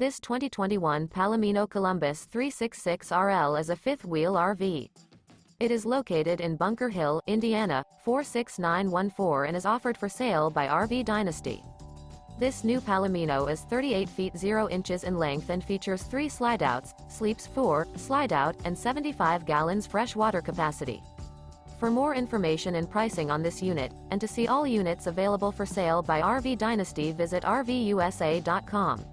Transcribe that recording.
This 2021 Palomino Columbus 366RL is a fifth-wheel RV. It is located in Bunker Hill, Indiana, 46914 and is offered for sale by RV Dynasty. This new Palomino is 38 feet 0 inches in length and features three slide-outs, sleeps 4, slide-out, and 75 gallons fresh water capacity. For more information and pricing on this unit, and to see all units available for sale by RV Dynasty visit RVUSA.com.